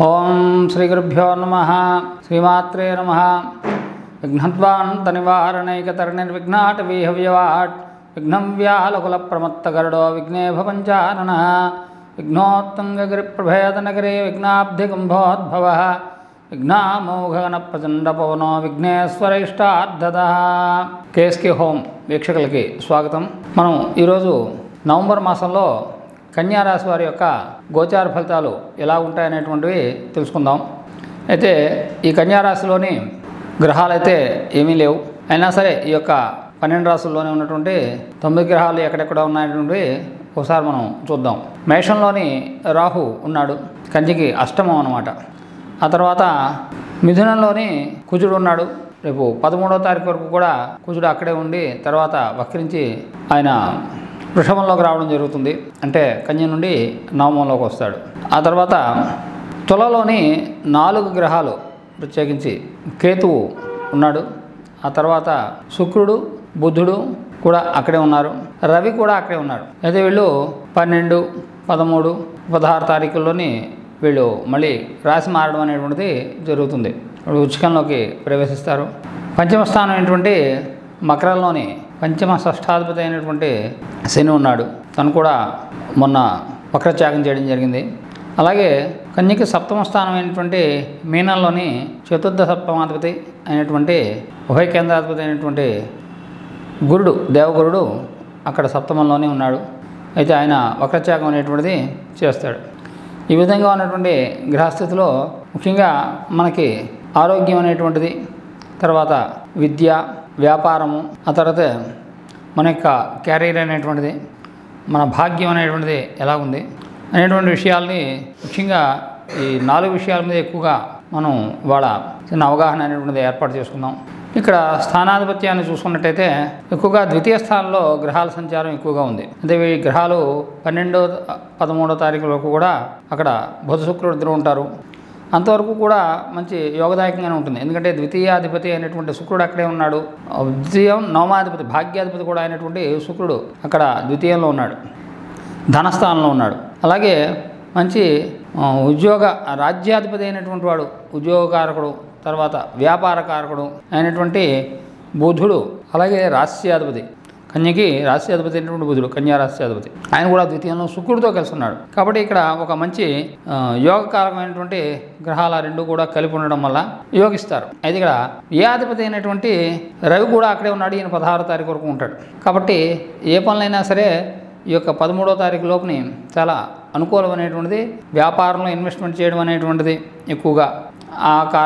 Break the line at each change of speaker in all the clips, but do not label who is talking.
ఓం శ్రీ గురుభ్యో నమ శ్రీమాత్రే నమ విఘ్నద్వాంత నివారణైకతరణిర్విఘ్నాటవీహవ్యవాట్ విఘ్నం వ్యాహలకుల ప్రమత్తగరుడో విఘ్నే భవంచానన విఘ్నోత్తంగగిరిప్రభేదనగరే విఘ్నాబ్ధికుంభోద్భవ విఘ్నామోఘన ప్రచండ పవనో విఘ్నేశ్వరైష్టార్థద కేఎస్కే హోమ్ వీక్షకులకి స్వాగతం మనం ఈరోజు నవంబర్ మాసంలో కన్యారాశి వారి యొక్క గోచార ఫలితాలు ఎలా ఉంటాయనేటువంటివి తెలుసుకుందాం. అయితే ఈ కన్యారాశిలోని గ్రహాలు అయితే ఏమీ లేవు. అయినా సరే ఈ యొక్క పన్నెండు రాశుల్లోనే ఉన్నటువంటి తొమ్మిది గ్రహాలు ఎక్కడెక్కడ ఉన్నాయనేటువంటివి ఒకసారి మనం చూద్దాం. మేషంలోని రాహు ఉన్నాడు. కంచికి అష్టమం అనమాట ఆ తర్వాత మిథునంలోని కుజుడు ఉన్నాడు. రేపు పదమూడవ తారీఖు వరకు కూడా కుజుడు అక్కడే ఉండి తర్వాత వక్రించి ఆయన వృషభంలోకి రావడం జరుగుతుంది. అంటే కన్య నుండి నవమంలోకి వస్తాడు. ఆ తర్వాత తులలోని నాలుగు గ్రహాలు ప్రత్యేకించి కేతువు ఉన్నాడు. ఆ తర్వాత శుక్రుడు బుద్ధుడు కూడా అక్కడే ఉన్నారు. రవి కూడా అక్కడే ఉన్నారు అయితే వీళ్ళు పన్నెండు పదమూడు పదహారు తారీఖుల్లోని వీళ్ళు మళ్ళీ రాశి మారడం అనేటువంటిది జరుగుతుంది. వాళ్ళు ఉచికంలోకి ప్రవేశిస్తారు. పంచమ స్థానం అయినటువంటి మకరంలోని పంచమ షష్టాధిపతి అయినటువంటి శని ఉన్నాడు. తను కూడా మొన్న వక్రత్యాగం చేయడం జరిగింది. అలాగే కన్యకి సప్తమ స్థానం అయినటువంటి మీనంలోని చతుర్థ సప్తమాధిపతి అయినటువంటి ఉభయ కేంద్రాధిపతి అయినటువంటి గురుడు దేవగురుడు అక్కడ సప్తమంలోనే ఉన్నాడు. అయితే ఆయన వక్రత్యాగం అనేటువంటిది చేస్తాడు. ఈ విధంగా ఉన్నటువంటి గ్రహస్థితిలో ముఖ్యంగా మనకి ఆరోగ్యం అనేటువంటిది తర్వాత విద్య వ్యాపారము ఆ తర్వాత మన యొక్క క్యారియర్ అనేటువంటిది మన భాగ్యం అనేటువంటిది ఎలా ఉంది అనేటువంటి విషయాల్ని ముఖ్యంగా ఈ నాలుగు విషయాల మీద ఎక్కువగా మనం వాళ్ళ చిన్న అవగాహన అనేటువంటిది ఏర్పాటు చేసుకుందాం. ఇక్కడ స్థానాధిపత్యాన్ని చూసుకున్నట్టయితే ఎక్కువగా ద్వితీయ స్థానంలో గ్రహాల సంచారం ఎక్కువగా ఉంది. అంటే ఈ గ్రహాలు పన్నెండో పదమూడో తారీఖు వరకు కూడా అక్కడ బుధ శుక్రుడు ఇద్దరు ఉంటారు. అంతవరకు కూడా మంచి యోగదాయకంగానే ఉంటుంది. ఎందుకంటే ద్వితీయాధిపతి అయినటువంటి శుక్రుడు అక్కడే ఉన్నాడు. ద్వితీయం నవమాధిపతి భాగ్యాధిపతి కూడా అయినటువంటి శుక్రుడు అక్కడ ద్వితీయంలో ఉన్నాడు. ధనస్థానంలో ఉన్నాడు. అలాగే మంచి ఉద్యోగ రాజ్యాధిపతి అయినటువంటి వాడు ఉద్యోగకారకుడు తర్వాత వ్యాపారకారకుడు అయినటువంటి బుధుడు అలాగే రాస్యాధిపతి కన్యకి రాస్యాధిపతి అయినటువంటి బుధుడు కన్యా రాస్యాధిపతి ఆయన కూడా ద్వితీయంలో శుక్రుడితో కలిసి ఉన్నాడు కాబట్టి ఇక్కడ ఒక మంచి యోగకారకమైనటువంటి గ్రహాల రెండు కూడా కలిపి ఉండడం వల్ల యోగిస్తారు. అయితే ఇక్కడ వ్యయాధిపతి అయినటువంటి రవి కూడా అక్కడే ఉన్నాడు. ఈయన పదహారో తారీఖు వరకు ఉంటాడు. కాబట్టి ఏ పనులైనా సరే ఈ యొక్క పదమూడో తారీఖు లోపుని చాలా అనుకూలమైనటువంటిది వ్యాపారంలో ఇన్వెస్ట్మెంట్ చేయడం అనేటువంటిది ఎక్కువగా ఆ కా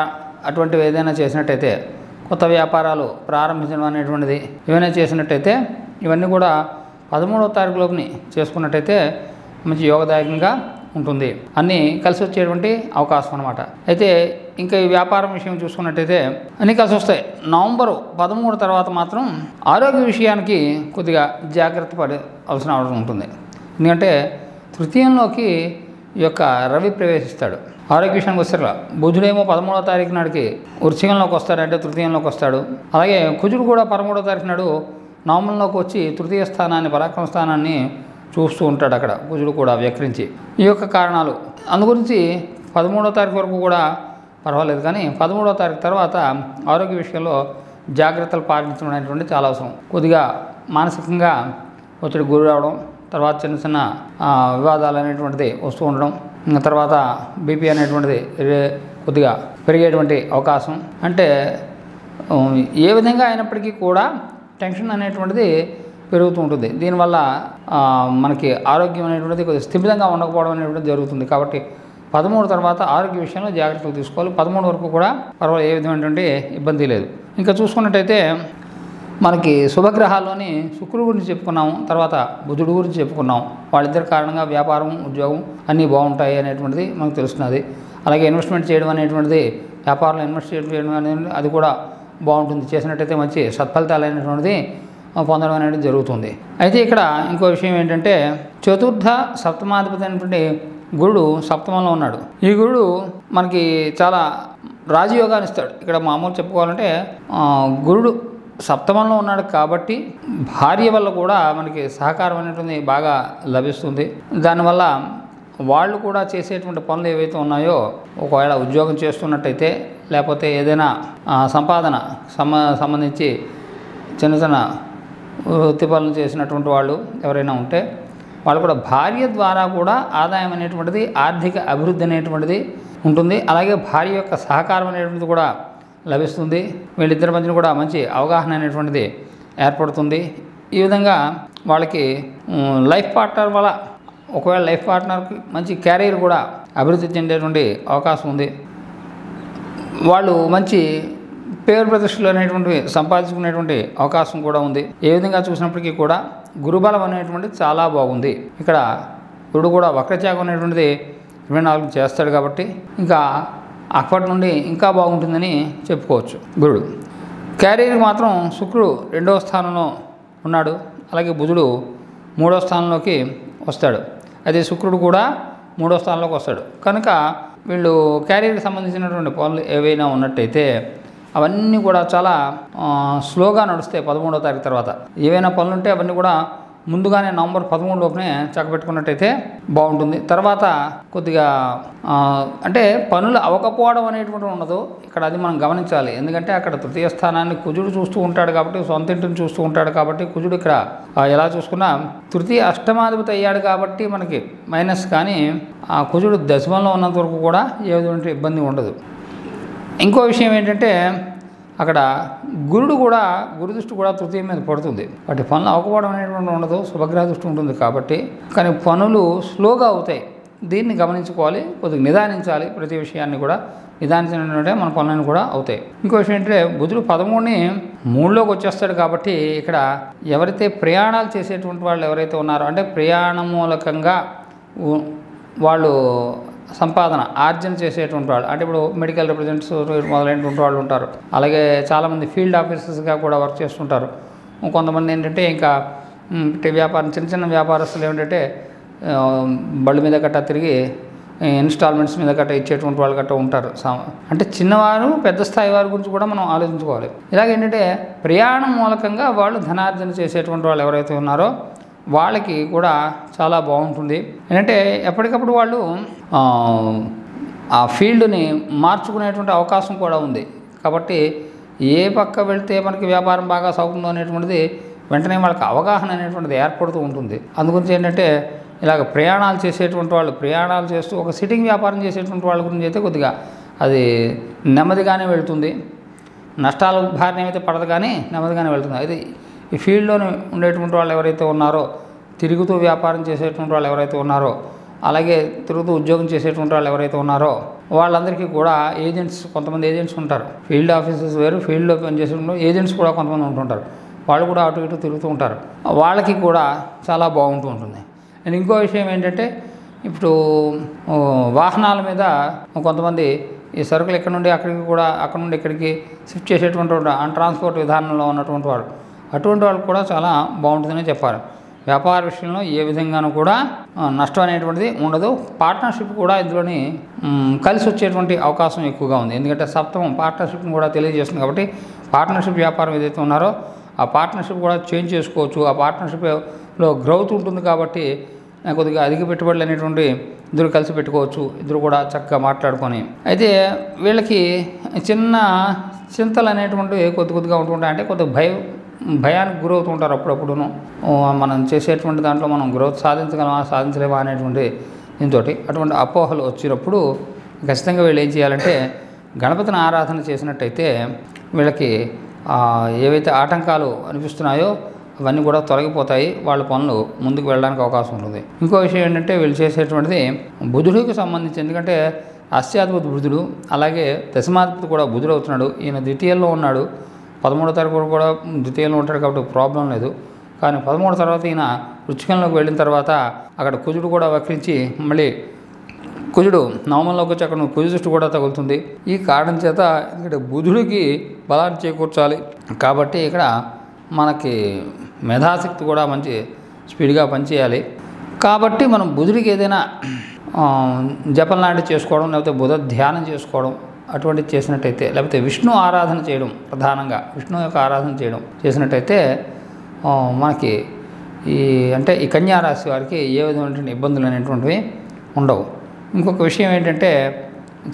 అటువంటివి ఏదైనా చేసినట్టయితే కొత్త వ్యాపారాలు ప్రారంభించడం అనేటువంటిది ఏమైనా చేసినట్టయితే ఇవన్నీ కూడా పదమూడవ తారీఖులోపుని చేసుకున్నట్టయితే మంచి యోగదాయకంగా ఉంటుంది. అన్నీ కలిసి వచ్చేటువంటి అవకాశం అనమాట అయితే ఇంకా ఈ వ్యాపారం విషయం చూసుకున్నట్టయితే అన్నీ కలిసి వస్తాయి నవంబరు పదమూడు తర్వాత మాత్రం ఆరోగ్య విషయానికి కొద్దిగా జాగ్రత్త పడే అవసరం అవసరం ఉంటుంది. ఎందుకంటే తృతీయంలోకి యొక్క రవి ప్రవేశిస్తాడు. ఆరోగ్య విషయానికి వస్తారా బుధుడేమో పదమూడో తారీఖు నాటికి వృశ్చికంలోకి వస్తాడు అంటే తృతీయంలోకి వస్తాడు. అలాగే కుజుడు కూడా పదమూడో తారీఖు నాడు నామంలోకి వచ్చి తృతీయ స్థానాన్ని పరాక్రమ స్థానాన్ని చూస్తూ ఉంటాడు అక్కడ కుజుడు కూడా వ్యక్రించి. ఈ యొక్క కారణాలు అందుగురించి పదమూడవ తారీఖు వరకు కూడా పర్వాలేదు కానీ పదమూడో తారీఖు తర్వాత ఆరోగ్య విషయంలో జాగ్రత్తలు పాటించడం అనేటువంటి చాలా అవసరం. కొద్దిగా మానసికంగా ఒత్తిడి గురి రావడం తర్వాత చిన్న చిన్న వివాదాలు అనేటువంటిది వస్తూ ఉండడం తర్వాత బీపీ అనేటువంటిది కొద్దిగా పెరిగేటువంటి అవకాశం. అంటే ఏ విధంగా అయినప్పటికీ కూడా టెన్షన్ అనేటువంటిది పెరుగుతూ ఉంటుంది. దీనివల్ల మనకి ఆరోగ్యం అనేటువంటిది కొద్దిగా స్థిమితంగా ఉండకపోవడం అనేటువంటిది జరుగుతుంది. కాబట్టి పదమూడు తర్వాత ఆరోగ్య విషయంలో జాగ్రత్తలు తీసుకోవాలి. పదమూడు వరకు కూడా పర్వాలేదు ఏ విధమైనటువంటి ఇబ్బంది లేదు. ఇంకా చూసుకున్నట్టయితే మనకి శుభగ్రహాల్లోని శుక్రుడు గురించి చెప్పుకున్నాము తర్వాత బుధుడు గురించి చెప్పుకున్నాం వాళ్ళిద్దరి కారణంగా వ్యాపారం ఉద్యోగం అన్నీ బాగుంటాయి అనేటువంటిది మనకు తెలుస్తున్నది. అలాగే ఇన్వెస్ట్మెంట్ చేయడం అనేటువంటిది వ్యాపారంలో ఇన్వెస్ట్ చేయడం అనేది అది కూడా బాగుంటుంది. చేసినట్టయితే మంచి సత్ఫలితాలు అనేటువంటిది పొందడం అనేది జరుగుతుంది. అయితే ఇక్కడ ఇంకో విషయం ఏంటంటే చతుర్థ సప్తమాధిపతి అయినటువంటి గురుడు సప్తమంలో ఉన్నాడు. ఈ గురుడు మనకి చాలా రాజయోగాన్ని ఇస్తాడు. ఇక్కడ మామూలు చెప్పుకోవాలంటే గురుడు సప్తమంలో ఉన్నాడు కాబట్టి భార్య వల్ల కూడా మనకి సహకారం అనేటువంటి బాగా లభిస్తుంది. దానివల్ల వాళ్ళు కూడా చేసేటువంటి పనులు ఏవైతే ఉన్నాయో ఒకవేళ ఉద్యోగం చేస్తున్నట్టయితే లేకపోతే ఏదైనా సంపాదన సమ సంబంధించి చిన్న చిన్న వృత్తి పనులు చేసినటువంటి వాళ్ళు ఎవరైనా ఉంటే వాళ్ళు కూడా భార్య ద్వారా కూడా ఆదాయం అనేటువంటిది ఆర్థిక అభివృద్ధి అనేటువంటిది ఉంటుంది. అలాగే భార్య యొక్క సహకారం అనేటువంటిది కూడా లభిస్తుంది. వీళ్ళిద్దరి మధ్యన కూడా మంచి అవగాహన అనేటువంటిది ఏర్పడుతుంది. ఈ విధంగా వాళ్ళకి లైఫ్ పార్ట్నర్ వల్ల ఒకవేళ లైఫ్ పార్ట్నర్కి మంచి క్యారియర్ కూడా అభివృద్ధి చెందేటువంటి అవకాశం ఉంది. వాళ్ళు మంచి పేరు ప్రతిష్టలు అనేటువంటివి సంపాదించుకునేటువంటి అవకాశం కూడా ఉంది. ఏ విధంగా చూసినప్పటికీ కూడా గురుబలం అనేటువంటిది చాలా బాగుంది. ఇక్కడ ఇప్పుడు కూడా వక్రత్యాగం అనేటువంటిది ఇరవై నాలుగు చేస్తాడు కాబట్టి ఇంకా అప్పటి నుండి ఇంకా బాగుంటుందని చెప్పుకోవచ్చు గురుడు. క్యారియర్కి మాత్రం శుక్రుడు రెండవ స్థానంలో ఉన్నాడు. అలాగే బుధుడు మూడో స్థానంలోకి వస్తాడు. అదే శుక్రుడు కూడా మూడో స్థానంలోకి వస్తాడు. కనుక వీళ్ళు క్యారియర్కి సంబంధించినటువంటి పనులు ఏవైనా ఉన్నట్టయితే అవన్నీ కూడా చాలా స్లోగా నడుస్తాయి పదమూడో తారీఖు తర్వాత. ఏవైనా పనులు ఉంటే అవన్నీ కూడా ముందుగానే నవంబర్ పదమూడు లోపునే చక్కబెట్టుకున్నట్టయితే బాగుంటుంది. తర్వాత కొద్దిగా అంటే పనులు అవ్వకపోవడం అనేటువంటి ఉండదు. ఇక్కడ అది మనం గమనించాలి. ఎందుకంటే అక్కడ తృతీయ స్థానాన్ని కుజుడు చూస్తూ ఉంటాడు కాబట్టి సొంత ఇంటిని చూస్తూ ఉంటాడు కాబట్టి కుజుడు ఇక్కడ ఎలా చూసుకున్నా తృతీయ అష్టమాధిపతి అయ్యాడు కాబట్టి మనకి మైనస్. కానీ ఆ కుజుడు దశమంలో ఉన్నంత వరకు కూడా ఏ విధమైన ఇబ్బంది ఉండదు. ఇంకో విషయం ఏంటంటే అక్కడ గురుడు కూడా గురుదృష్టి కూడా తృతీయ మీద పడుతుంది. వాటి పనులు అవ్వకపోవడం అనేటువంటి ఉండదు శుభగ్రహ దృష్టి ఉంటుంది కాబట్టి. కానీ పనులు స్లోగా అవుతాయి. దీన్ని గమనించుకోవాలి కొద్దిగా నిదానించాలి ప్రతి విషయాన్ని కూడా. నిదానించినట్టే మన పనులను కూడా అవుతాయి. ఇంకో విషయం ఏంటంటే బుధుడు పదమూడుని మూడులోకి వచ్చేస్తాడు కాబట్టి ఇక్కడ ఎవరైతే ప్రయాణాలు చేసేటువంటి వాళ్ళు ఎవరైతే ఉన్నారో అంటే ప్రయాణ మూలకంగా వాళ్ళు సంపాదన ఆర్జన చేసేటువంటి వాళ్ళు. అంటే ఇప్పుడు మెడికల్ రిప్రజెంటేటివ్స్ మొదలైనటువంటి వాళ్ళు ఉంటారు. అలాగే చాలామంది ఫీల్డ్ ఆఫీసర్స్గా కూడా వర్క్ చేస్తుంటారు. కొంతమంది ఏంటంటే ఇంకా వ్యాపారం చిన్న చిన్న వ్యాపారస్తులు ఏంటంటే బళ్ళు మీద గట్టా తిరిగి ఇన్స్టాల్మెంట్స్ మీద గట్ట ఇచ్చేటువంటి వాళ్ళు గట్ట ఉంటారు. అంటే చిన్నవారు పెద్ద స్థాయి వారి గురించి కూడా మనం ఆలోచించుకోవాలి. ఇలాగేంటంటే ప్రయాణం మూలకంగా వాళ్ళు ధనార్జన చేసేటువంటి వాళ్ళు ఎవరైతే ఉన్నారో వాళ్ళకి కూడా చాలా బాగుంటుంది. ఏంటంటే ఎప్పటికప్పుడు వాళ్ళు ఆ, ఫీల్డ్ని మార్చుకునేటువంటి అవకాశం కూడా ఉంది. కాబట్టి ఏ పక్క వెళితే మనకి వ్యాపారం బాగా సాగుతుందో అనేటువంటిది వెంటనే వాళ్ళకి అవగాహన అనేటువంటిది ఏర్పడుతూ ఉంటుంది. అందుగురించి ఏంటంటే ఇలాగ ప్రయాణాలు చేసేటువంటి వాళ్ళు ప్రయాణాలు చేస్తూ ఒక సిట్టింగ్ వ్యాపారం చేసేటువంటి వాళ్ళ గురించి అయితే కొద్దిగా అది నెమ్మదిగానే వెళ్తుంది. నష్టాల భారణ ఏమైతే పడదు కానీ నెమ్మదిగానే వెళ్తుంది. అయితే ఈ ఫీల్డ్లోనే ఉండేటువంటి వాళ్ళు ఎవరైతే ఉన్నారో తిరుగుతూ వ్యాపారం చేసేటువంటి వాళ్ళు ఎవరైతే ఉన్నారో అలాగే తిరుగుతూ ఉద్యోగం చేసేటువంటి వాళ్ళు ఎవరైతే ఉన్నారో వాళ్ళందరికీ కూడా ఏజెంట్స్ కొంతమంది ఏజెంట్స్ ఉంటారు. ఫీల్డ్ ఆఫీసర్స్ వేరు ఫీల్డ్లో పనిచేసేటువంటి ఏజెంట్స్ కూడా కొంతమంది ఉంటుంటారు. వాళ్ళు కూడా అటు ఇటు తిరుగుతూ ఉంటారు. వాళ్ళకి కూడా చాలా బాగుంటూ ఉంటుంది. అండ్ ఇంకో విషయం ఏంటంటే ఇప్పుడు వాహనాల మీద కొంతమంది ఈ సరుకులు ఇక్కడ నుండి అక్కడికి కూడా అక్కడ నుండి ఇక్కడికి షిఫ్ట్ చేసేటువంటి ఆ ట్రాన్స్పోర్ట్ విధానంలో ఉన్నటువంటి వాడు అటువంటి వాళ్ళు కూడా చాలా బాగుంటుందని చెప్పారు. వ్యాపార విషయంలో ఏ విధంగానూ కూడా నష్టం అనేటువంటిది ఉండదు. పార్ట్నర్షిప్ కూడా ఇందులోని కలిసి వచ్చేటువంటి అవకాశం ఎక్కువగా ఉంది. ఎందుకంటే సప్తమం పార్ట్నర్షిప్ని కూడా తెలియజేస్తుంది కాబట్టి పార్ట్నర్షిప్ వ్యాపారం ఏదైతే ఉన్నారో ఆ పార్ట్నర్షిప్ కూడా చేంజ్ చేసుకోవచ్చు. ఆ పార్ట్నర్షిప్లో గ్రోత్ ఉంటుంది కాబట్టి కొద్దిగా అధిక పెట్టుబడులు అనేటువంటి ఇద్దరు కలిసి పెట్టుకోవచ్చు. ఇద్దరు కూడా చక్కగా మాట్లాడుకొని. అయితే వీళ్ళకి చిన్న చింతలు అనేటువంటివి కొద్ది కొద్దిగా ఉంటుంటాయి. అంటే కొద్దిగా భయం భయానికి గురవుతూ ఉంటారు అప్పుడప్పుడును మనం చేసేటువంటి దాంట్లో మనం గ్రోత్ సాధించగలమా సాధించలేమా అనేటువంటి దీంతో అటువంటి అపోహలు వచ్చినప్పుడు ఖచ్చితంగా వీళ్ళు ఏం చేయాలంటే గణపతిని ఆరాధన చేసినట్టయితే వీళ్ళకి ఏవైతే ఆటంకాలు అనిపిస్తున్నాయో అవన్నీ కూడా తొలగిపోతాయి వాళ్ళ పనులు ముందుకు వెళ్ళడానికి అవకాశం ఉంటుంది. ఇంకో విషయం ఏంటంటే వీళ్ళు చేసేటువంటిది బుధుడికి సంబంధించి ఎందుకంటే అస్యాధిపతి బుధుడు అలాగే దశమాధిపతి కూడా బుధుడు అవుతున్నాడు ఈయన ద్వితీయంలో ఉన్నాడు. పదమూడో తారీఖు కూడా ద్వితీయంలో ఉంటాడు కాబట్టి ప్రాబ్లం లేదు. కానీ పదమూడు తర్వాత ఈయన వృచ్చికంలోకి వెళ్ళిన తర్వాత అక్కడ కుజుడు కూడా వక్రించి మళ్ళీ కుజుడు నవమంలోకి వచ్చి అక్కడ కుజు దృష్టి కూడా తగులుతుంది. ఈ కారణం చేత ఇక్కడ బుధుడికి బలాన్ని చేకూర్చాలి. కాబట్టి ఇక్కడ మనకి మేధాశక్తి కూడా మంచి స్పీడ్గా పనిచేయాలి. కాబట్టి మనం బుధుడికి ఏదైనా జపం లాంటివి చేసుకోవడం లేకపోతే బుధ ధ్యానం చేసుకోవడం అటువంటిది చేసినట్టయితే లేకపోతే విష్ణు ఆరాధన చేయడం ప్రధానంగా విష్ణు యొక్క ఆరాధన చేయడం చేసినట్టయితే మనకి ఈ అంటే ఈ కన్యారాశి వారికి ఏ విధమైనటువంటి ఇబ్బందులు అనేటువంటివి ఉండవు. ఇంకొక విషయం ఏంటంటే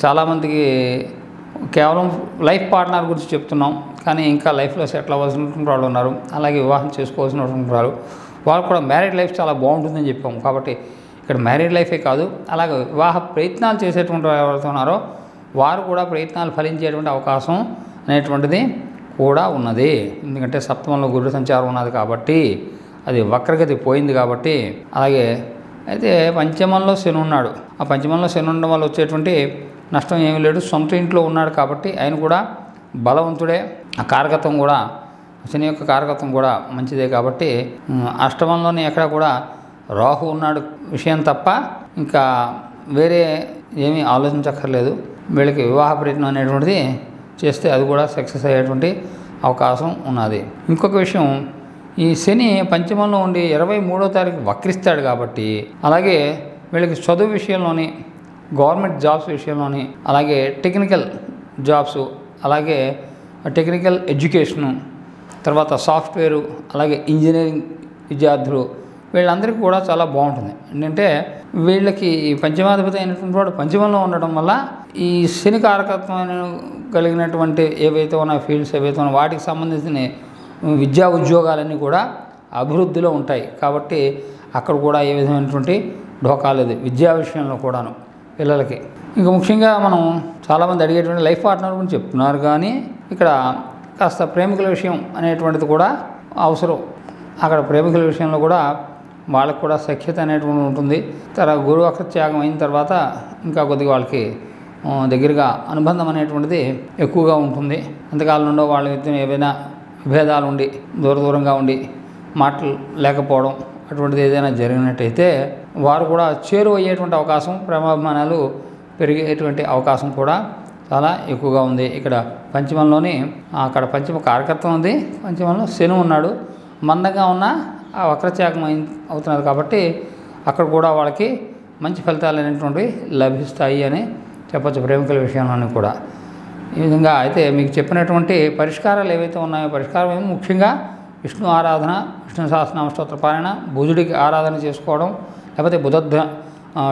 చాలామందికి కేవలం లైఫ్ పార్ట్నర్ గురించి చెప్తున్నాం కానీ ఇంకా లైఫ్లో సెటిల్ అవ్వాల్సినటువంటి వాళ్ళు ఉన్నారు అలాగే వివాహం చేసుకోవాల్సినటువంటి వాళ్ళు వాళ్ళు కూడా మ్యారీడ్ లైఫ్ చాలా బాగుంటుందని చెప్పాము. కాబట్టి ఇక్కడ మ్యారీడ్ లైఫే కాదు అలాగే వివాహ ప్రయత్నాలు చేసేటువంటి ఎవరైతే ఉన్నారో వారు కూడా ప్రయత్నాలు ఫలించేటువంటి అవకాశం అనేటువంటిది కూడా ఉన్నది. ఎందుకంటే సప్తమంలో గురు సంచారం ఉన్నది కాబట్టి అది వక్రగతి పోయింది కాబట్టి అలాగే అయితే పంచమంలో శని ఉన్నాడు. ఆ పంచమంలో శని ఉండడం వల్ల వచ్చేటువంటి నష్టం ఏమీ లేడు సొంత ఇంట్లో ఉన్నాడు కాబట్టి ఆయన కూడా బలవంతుడే. ఆ కారకత్వం కూడా శని యొక్క కారకత్వం కూడా మంచిదే కాబట్టి అష్టమంలోని అష్టమంలోనే ఎక్కడ కూడా రాహు ఉన్నాడు విషయం తప్ప ఇంకా వేరే ఏమీ ఆలోచించక్కర్లేదు. వీళ్ళకి వివాహ ప్రయత్నం అనేటువంటిది చేస్తే అది కూడా సక్సెస్ అయ్యేటువంటి అవకాశం ఉన్నది. ఇంకొక విషయం ఈ శని పంచమంలో ఉండి ఇరవై మూడో తారీఖు వక్రిస్తాడు కాబట్టి అలాగే వీళ్ళకి చదువు విషయంలోని గవర్నమెంట్ జాబ్స్ విషయంలోని అలాగే టెక్నికల్ జాబ్స్ అలాగే టెక్నికల్ ఎడ్యుకేషను తర్వాత సాఫ్ట్వేరు అలాగే ఇంజనీరింగ్ విద్యార్థులు వీళ్ళందరికీ కూడా చాలా బాగుంటుంది. ఏంటంటే వీళ్ళకి పంచమాధిపతి అయినటువంటి వాడు పంచమంలో ఉండడం వల్ల ఈ శని కారకత్వమైన కలిగినటువంటి ఏవైతే ఉన్న ఫీల్డ్స్ ఏవైతే ఉన్నాయో వాటికి సంబంధించిన విద్యా ఉద్యోగాలన్నీ కూడా అభివృద్ధిలో ఉంటాయి. కాబట్టి అక్కడ కూడా ఏ విధమైనటువంటి ఢోకా లేదు. విద్యా విషయంలో కూడాను పిల్లలకి. ఇంకా ముఖ్యంగా మనం చాలామంది అడిగేటువంటి లైఫ్ పార్ట్నర్ గురించి చెప్తున్నారు. కానీ ఇక్కడ కాస్త ప్రేమికుల విషయం అనేటువంటిది కూడా అవసరం. అక్కడ ప్రేమికుల విషయంలో కూడా వాళ్ళకు కూడా సఖ్యత అనేటువంటి ఉంటుంది. తర్వాత గురువక్ష త్యాగం అయిన తర్వాత ఇంకా కొద్దిగా వాళ్ళకి దగ్గరగా అనుబంధం అనేటువంటిది ఎక్కువగా ఉంటుంది. అంతకాలం నుండో వాళ్ళ మధ్య ఏవైనా విభేదాలు ఉండి దూర దూరంగా ఉండి మాటలు లేకపోవడం అటువంటిది ఏదైనా జరిగినట్టయితే వారు కూడా చేరువయ్యేటువంటి అవకాశం ప్రేమాభిమానాలు పెరిగేటువంటి అవకాశం కూడా చాలా ఎక్కువగా ఉంది. ఇక్కడ పంచమంలోని అక్కడ పంచమ కార్యకర్తం ఉంది. పంచమంలో శని ఉన్నాడు. మందంగా ఉన్న ఆ వక్రత్యాగం అవుతున్నారు అవుతున్నది కాబట్టి అక్కడ కూడా వాళ్ళకి మంచి ఫలితాలు అనేటువంటివి లభిస్తాయి అని చెప్పచ్చు ప్రేమికుల విషయంలోని కూడా. ఈ విధంగా అయితే మీకు చెప్పినటువంటి పరిష్కారాలు ఏవైతే ఉన్నాయో పరిష్కారం ముఖ్యంగా విష్ణు ఆరాధన విష్ణు సహస్రనామ స్తోత్ర పారాయణ బుధుడికి ఆరాధన చేసుకోవడం లేకపోతే బుధ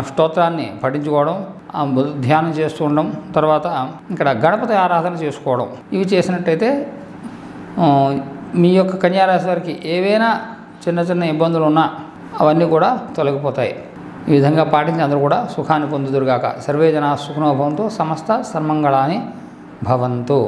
స్తోత్రాన్ని పఠించుకోవడం ఆ బుధ ధ్యానం చేస్తూ ఉండడం తర్వాత ఇక్కడ గణపతి ఆరాధన చేసుకోవడం. ఇవి చేసినట్టయితే మీ యొక్క కన్యారాశి వారికి ఏవైనా చిన్న చిన్న ఇబ్బందులు ఉన్నా అవన్నీ కూడా తొలగిపోతాయి. ఈ విధంగా పాటించి అందరూ కూడా సుఖాన్ని పొందుదురుగాక. సర్వే జనా సుఖనోభవంతో సమస్త సన్మంగళాన్ని భవంతు.